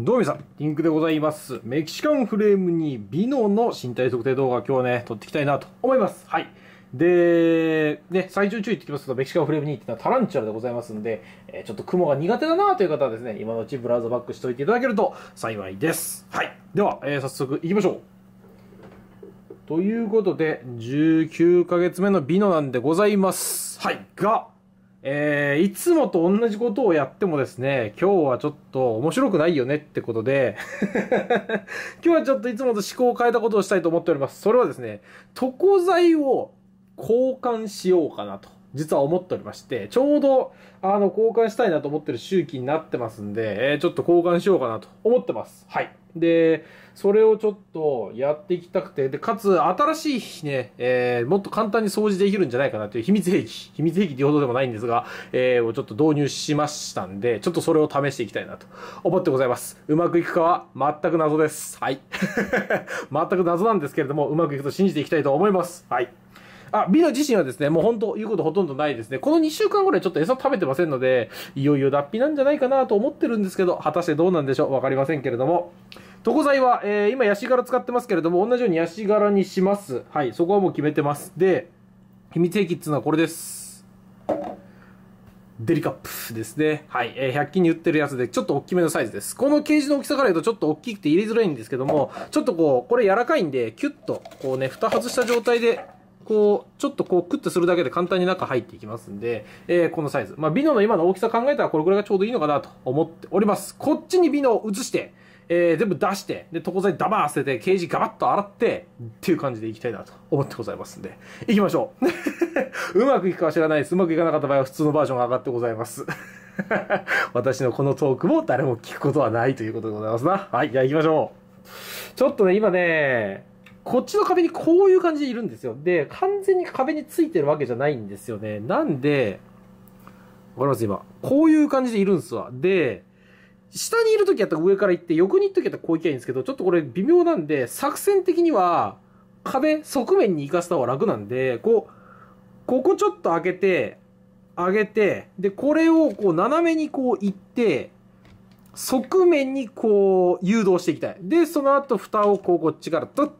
どうも皆さん、リンクでございます。メキシカンフレームにビノの身体測定動画今日はね、撮っていきたいなと思います。はい。で、ね、最終注意って言ってますけど、メキシカンフレーム2っていうのはタランチュラでございますんで、えーちょっと雲が苦手だなという方はですね、今のうちブラウザバックしておいていただけると幸いです。はい。では、えー早速行きましょう。ということで、19ヶ月目のビノなんでございます。はい。が、えー、いつもと同じことをやってもですね、今日はちょっと面白くないよねってことで、今日はちょっといつもと思考を変えたことをしたいと思っております。それはですね、床材を交換しようかなと。実は思っておりまして、ちょうど、あの、交換したいなと思ってる周期になってますんで、えーちょっと交換しようかなと思ってます。はい。で、それをちょっとやっていきたくて、で、かつ、新しいね、えーもっと簡単に掃除できるんじゃないかなという秘密兵器、秘密兵器ってほどでもないんですが、えーをちょっと導入しましたんで、ちょっとそれを試していきたいなと思ってございます。うまくいくかは全く謎です。はい。全く謎なんですけれども、うまくいくと信じていきたいと思います。はい。あ、ビノ自身はですね、もう本当言うことほとんどないですね。この2週間ぐらいちょっと餌食べてませんので、いよいよ脱皮なんじゃないかなと思ってるんですけど、果たしてどうなんでしょう？わかりませんけれども。床材は、えー今、ヤシ柄使ってますけれども、同じようにヤシ柄にします。はい、そこはもう決めてます。で、秘密兵器っていうのはこれです。デリカップですね。はい。えー100均に売ってるやつで、ちょっと大きめのサイズです。このケージの大きさから言うとちょっと大きくて入れづらいんですけども、ちょっとこう、これ柔らかいんで、キュッと、こうね、蓋外した状態で、こう、ちょっとこう、クッとするだけで簡単に中入っていきますんで、えーこのサイズ。まあ、ビノの今の大きさ考えたらこれくらいがちょうどいいのかなと思っております。こっちにビノを移して、えー全部出して、で、床材ダバー捨てて、ケージガバッと洗って、っていう感じでいきたいなと思ってございますんで、行きましょう。うまくいくかは知らないです。うまくいかなかった場合は普通のバージョンが上がってございます。私のこのトークも誰も聞くことはないということでございますな。はい、じゃあ行きましょう。ちょっとね、今ね、こっちの壁にこういう感じでいるんですよ。で、完全に壁についてるわけじゃないんですよね。なんで、わかります？今。こういう感じでいるんですわ。で、下にいるときやったら上から行って、横に行くときやったらこう行きゃいいんですけど、ちょっとこれ微妙なんで、作戦的には、壁、側面に行かせた方が楽なんで、こう、ここちょっと開けて、上げて、で、これをこう斜めにこう行って、側面にこう誘導していきたい。で、その後蓋をこうこっちからトッ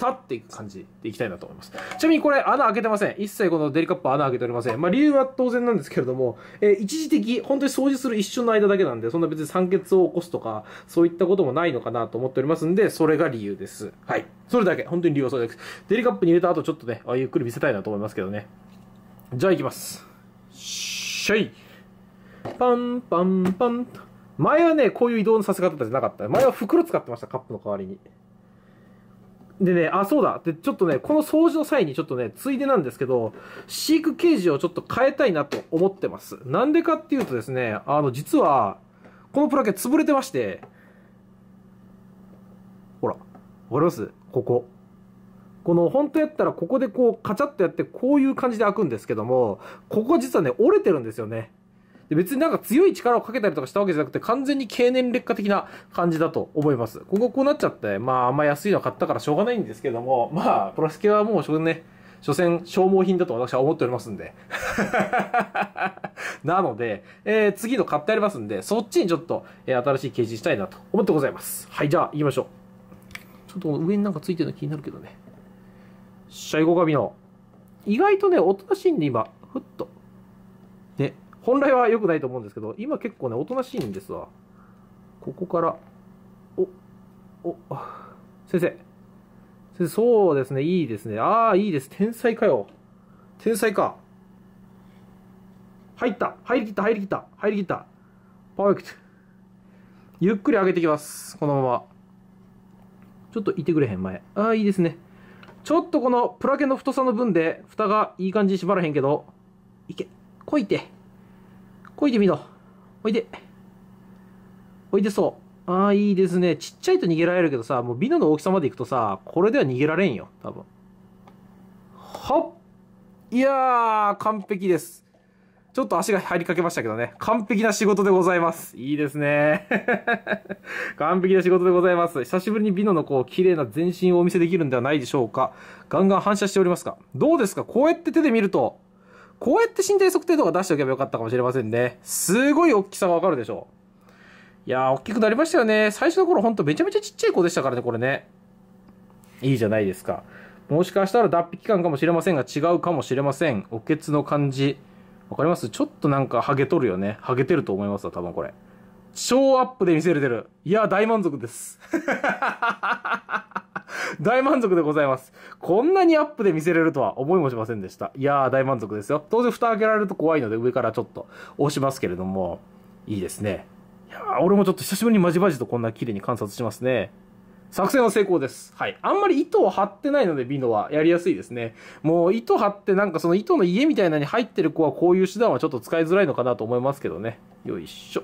立っていく感じでいきたいなと思います。ちなみにこれ穴開けてません。一切このデリカップ穴開けておりません。まあ理由は当然なんですけれども、えー一時的、本当に掃除する一瞬の間だけなんで、そんな別に酸欠を起こすとか、そういったこともないのかなと思っておりますんで、それが理由です。はい。それだけ。本当に理由はそれだけです。デリカップに入れた後ちょっとね、あゆっくり見せたいなと思いますけどね。じゃあ行きます。しゃい。パンパンパン。前はね、こういう移動のさせ方じゃなかった。前は袋使ってました、カップの代わりに。でね、あ、そうだ。で、ちょっとね、この掃除の際にちょっとね、ついでなんですけど、飼育ケージをちょっと変えたいなと思ってます。なんでかっていうとですね、あの、実は、このプラケ潰れてまして、ほら、わかります？ここ。この、本当やったらここでこう、カチャッとやって、こういう感じで開くんですけども、ここ実はね、折れてるんですよね。で別になんか強い力をかけたりとかしたわけじゃなくて、完全に経年劣化的な感じだと思います。こここうなっちゃって、まああんま安いの買ったからしょうがないんですけども、まあ、プラスケはもうしょうね、所詮消耗品だと私は思っておりますんで。なので、えー次の買ってありますんで、そっちにちょっと、えー新しいケージしたいなと思ってございます。はい、じゃあ行きましょう。ちょっと上になんかついてるの気になるけどね。シャイゴガビの。意外とね、おとなしいんで今、ふっと。本来は良くないと思うんですけど、今結構ね、おとなしいんですわ。ここから、お、お、先生。先生、そうですね、いいですね。ああ、いいです。天才かよ。天才か。入った入りきった入りきった入りきったパーフェクト。ゆっくり上げていきます。このまま。ちょっといてくれへん、前。ああ、いいですね。ちょっとこのプラケの太さの分で、蓋がいい感じに縛らへんけど、いけ。こいて。こいてみろ。おいで。おいでそう。ああ、いいですね。ちっちゃいと逃げられるけどさ、もうビノの大きさまでいくとさ、これでは逃げられんよ。多分。はっいやー、完璧です。ちょっと足が入りかけましたけどね。完璧な仕事でございます。いいですね。完璧な仕事でございます。久しぶりにビノのこう、綺麗な全身をお見せできるんではないでしょうか。ガンガン反射しておりますかどうですか？こうやって手で見ると、こうやって身体測定とか出しておけばよかったかもしれませんね。すごい大きさがわかるでしょう。いやー、大きくなりましたよね。最初の頃ほんとめちゃめちゃちっちゃい子でしたからね、これね。いいじゃないですか。もしかしたら脱皮期間かもしれませんが、違うかもしれません。おけつの感じ。わかります？ちょっとなんかハゲとるよね。ハゲてると思いますわ、多分これ。超アップで見せれてる。いや、大満足です。大満足でございます。こんなにアップで見せれるとは思いもしませんでした。いやー、大満足ですよ。当然蓋開けられると怖いので上からちょっと押しますけれども、いいですね。いやー、俺もちょっと久しぶりにまじまじとこんな綺麗に観察しますね。作戦は成功です。はい。あんまり糸を張ってないので、ビノはやりやすいですね。もう糸張ってなんかその糸の家みたいなのに入ってる子はこういう手段はちょっと使いづらいのかなと思いますけどね。よいしょ。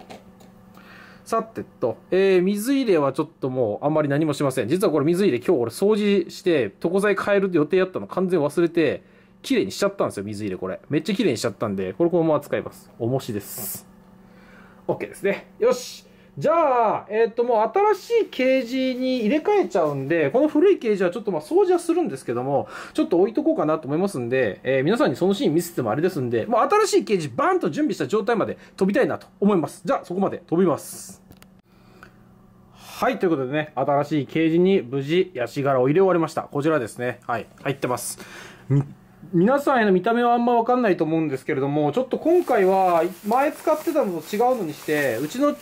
さてと、えー、水入れはちょっともうあんまり何もしません。実はこれ水入れ今日俺掃除して、床材変える予定やったの完全忘れて、綺麗にしちゃったんですよ、水入れこれ。めっちゃ綺麗にしちゃったんで、これこのまま使います。重しです。OK ですね。よしじゃあ、えっ、ー、と、もう新しいケージに入れ替えちゃうんで、この古いケージはちょっとまあ掃除はするんですけども、ちょっと置いとこうかなと思いますんで、えー、皆さんにそのシーン見せてもあれですんで、もう新しいケージバーンと準備した状態まで飛びたいなと思います。じゃあ、そこまで飛びます。はい、ということでね、新しいケージに無事、ヤシ殻を入れ終わりました。こちらですね。はい、入ってます。皆さんへの見た目はあんまわかんないと思うんですけれども、ちょっと今回は前使ってたのと違うのにして、うちの、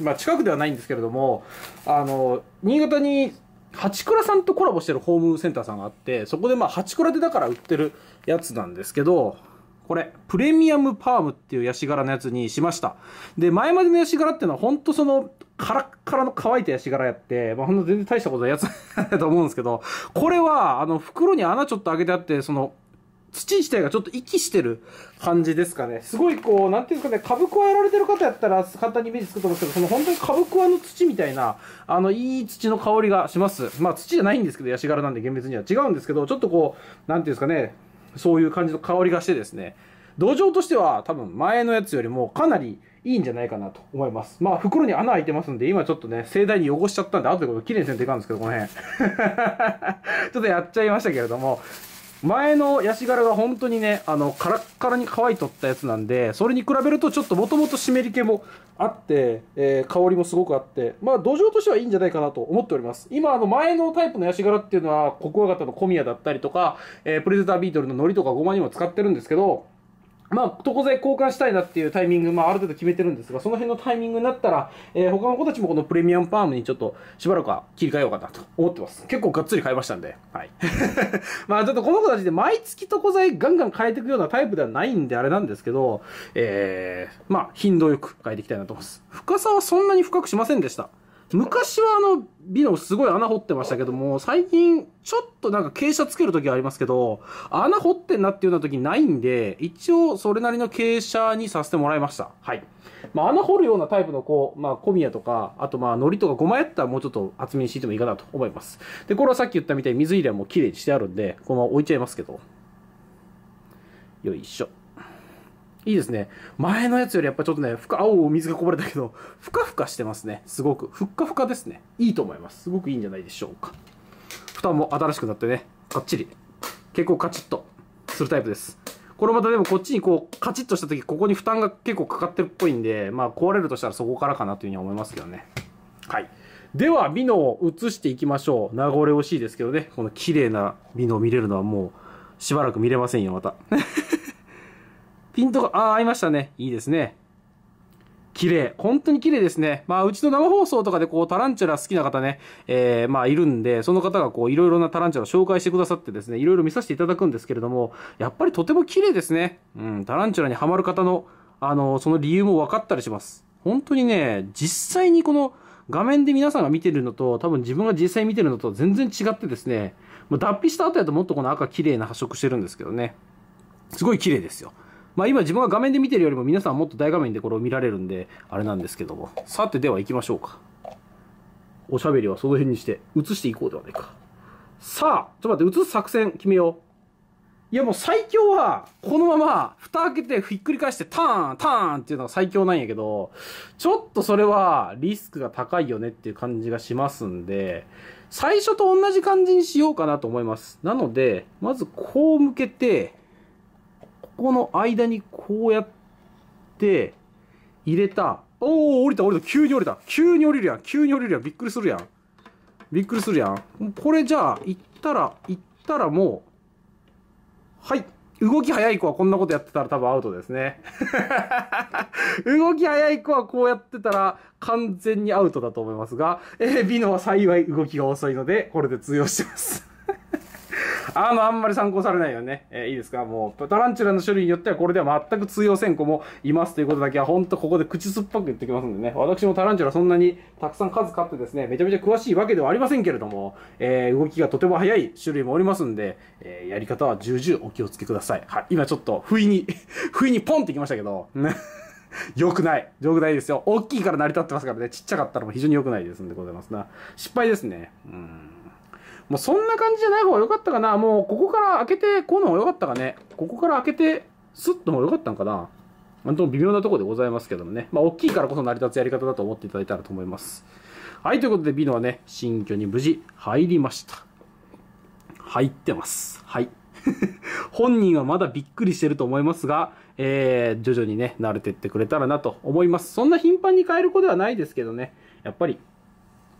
まあ近くではないんですけれども、あの、新潟に八倉さんとコラボしてるホームセンターさんがあって、そこでまあ八倉でだから売ってるやつなんですけど、これ、プレミアムパームっていうヤシ柄のやつにしました。で、前までのヤシ柄っていうのは、ほんとその、カラッカラの乾いたヤシ柄やって、まあ、ほんと全然大したことないやつだと思うんですけど、これは、あの、袋に穴ちょっと開けてあって、その、土自体がちょっと息してる感じですかね。すごいこう、なんていうんですかね、株クワやられてる方やったら簡単にイメージつくと思うんですけど、その本当に株クワの土みたいな、あの、いい土の香りがします。まあ土じゃないんですけど、ヤシ柄なんで厳密には違うんですけど、ちょっとこう、なんていうんですかね、そういう感じの香りがしてですね、土壌としては多分前のやつよりもかなりいいんじゃないかなと思います。まあ袋に穴開いてますんで、今ちょっとね、盛大に汚しちゃったんで、後でこれ綺麗にせんといかんですけど、この辺。ちょっとやっちゃいましたけれども、前のヤシ殻が本当にね、あの、カラッカラに乾いとったやつなんで、それに比べるとちょっともともと湿り気もあって、えー、香りもすごくあって、まあ土壌としてはいいんじゃないかなと思っております。今、あの前のタイプのヤシ殻っていうのは、ココア型の小宮だったりとか、えー、プレゼタービートルの海苔とかゴマにも使ってるんですけど、まあ、床材交換したいなっていうタイミング、まあ、ある程度決めてるんですが、その辺のタイミングになったら、えー、他の子たちもこのプレミアムパームにちょっとしばらくは切り替えようかなと思ってます。結構がっつり買いましたんで、はい。まあ、ちょっとこの子たちで毎月床材ガンガン変えていくようなタイプではないんであれなんですけど、えー、まあ、頻度よく変えていきたいなと思います。深さはそんなに深くしませんでした。昔はあの、ビノすごい穴掘ってましたけども、最近ちょっとなんか傾斜つけるときありますけど、穴掘ってんなっていうような時ないんで、一応それなりの傾斜にさせてもらいました。はい。まあ穴掘るようなタイプのこう、まあ小宮とか、あとまあ海苔とかごまやったらもうちょっと厚めに敷いてもいいかなと思います。で、これはさっき言ったみたいに水入れも綺麗にしてあるんで、このまま置いちゃいますけど。よいしょ。いいですね。前のやつよりやっぱちょっとね、ふか、青水がこぼれたけど、ふかふかしてますね。すごく。ふっかふかですね。いいと思います。すごくいいんじゃないでしょうか。蓋も新しくなってね、かっちり。結構カチッとするタイプです。これまたでもこっちにこう、カチッとした時、ここに負担が結構かかってるっぽいんで、まあ壊れるとしたらそこからかなというふうに思いますけどね。はい。では、美濃を移していきましょう。名残惜しいですけどね。この綺麗な美濃を見れるのはもう、しばらく見れませんよ、また。ピントが、ああ、合いましたね。いいですね。綺麗。本当に綺麗ですね。まあ、うちの生放送とかでこう、タランチュラ好きな方ね、えー、まあ、いるんで、その方がこう、いろいろなタランチュラを紹介してくださってですね、いろいろ見させていただくんですけれども、やっぱりとても綺麗ですね。うん、タランチュラにハマる方の、あの、その理由も分かったりします。本当にね、実際にこの、画面で皆さんが見てるのと、多分自分が実際見てるのと全然違ってですね、もう脱皮した後やともっとこの赤綺麗な発色してるんですけどね。すごい綺麗ですよ。まあ今自分が画面で見てるよりも皆さんもっと大画面でこれを見られるんで、あれなんですけども。さてでは行きましょうか。おしゃべりはその辺にして映していこうではないか。さあ、ちょっと待って、映す作戦決めよう。いやもう最強は、このまま、蓋開けてひっくり返してターン、ターンっていうのが最強なんやけど、ちょっとそれはリスクが高いよねっていう感じがしますんで、最初と同じ感じにしようかなと思います。なので、まずこう向けて、この間にこうやって入れた。おお降りた降りた。急に降りた。急に降りるやん。急に降りるやん。びっくりするやん。びっくりするやん。これじゃあ行ったら行ったらもうはい。動き早い子はこんなことやってたら多分アウトですね。動き早い子はこうやってたら完全にアウトだと思いますが、えー、ビノは幸い動きが遅いのでこれで通用してます。あの、あんまり参考されないよね。えー、いいですか？もう、タランチュラの種類によってはこれでは全く通用せん子もいますということだけは、ほんとここで口酸っぱく言ってきますんでね。私もタランチュラそんなにたくさん数買ってですね、めちゃめちゃ詳しいわけではありませんけれども、えー、動きがとても速い種類もおりますんで、えー、やり方は重々お気をつけください。はい、今ちょっと、不意に 不意にポンってきましたけど、ね。良くない。良くないですよ。大きいから成り立ってますからね。ちっちゃかったらも非常に良くないですんでございますな。失敗ですね。うん。もうそんな感じじゃない方が良かったかな。もうここから開けてこうの方が良かったかね。ここから開けてスッとも良かったのかな。本当微妙なところでございますけどもね。まあ大きいからこそ成り立つやり方だと思っていただいたらと思います。はい、ということでビノはね、新居に無事入りました。入ってます。はい。本人はまだびっくりしてると思いますが、えー、徐々にね、慣れてってくれたらなと思います。そんな頻繁に変える子ではないですけどね、やっぱり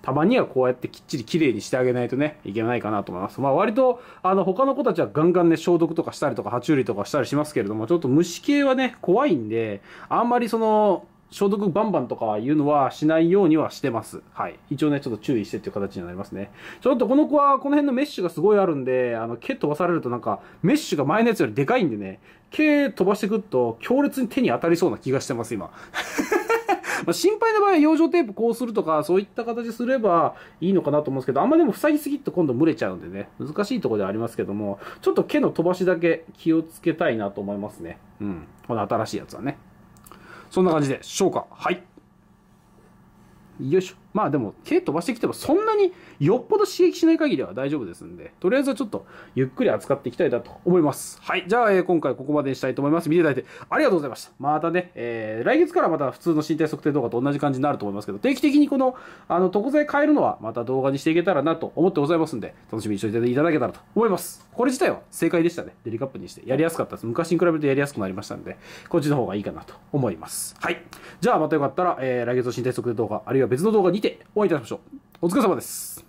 たまにはこうやってきっちり綺麗にしてあげないとね、いけないかなと思います。まあ割と、あの、他の子たちはガンガンね、消毒とかしたりとか、爬虫類とかしたりしますけれども、ちょっと虫系はね、怖いんで、あんまりその、消毒バンバンとかいうのはしないようにはしてます。はい。一応ね、ちょっと注意してっていう形になりますね。ちょっとこの子は、この辺のメッシュがすごいあるんで、あの、毛飛ばされるとなんか、メッシュが前のやつよりでかいんでね、毛飛ばしてくると強烈に手に当たりそうな気がしてます、今。まあ、心配な場合は養生テープこうするとか、そういった形すればいいのかなと思うんですけど、あんまでも塞ぎすぎって今度蒸れちゃうんでね、難しいところではありますけども、ちょっと毛の飛ばしだけ気をつけたいなと思いますね。うん。この新しいやつはね。そんな感じでしょうか。はい。よいしょ。まあでも、毛飛ばしてきてもそんなによっぽど刺激しない限りは大丈夫ですんで、とりあえずはちょっとゆっくり扱っていきたいなと思います。はい。じゃあ、えー、今回ここまでにしたいと思います。見ていただいてありがとうございました。またね、えー、来月からまた普通の身体測定動画と同じ感じになると思いますけど、定期的にこの、あの、床材変えるのはまた動画にしていけたらなと思ってございますんで、楽しみにしていただけたらと思います。これ自体は正解でしたね。デリカップにして。やりやすかったです。昔に比べるとやりやすくなりましたんで、こっちの方がいいかなと思います。はい。じゃあまたよかったら、えー、来月の身体測定動画、あるいは別の動画にてお会いいたしましょう。お疲れ様です。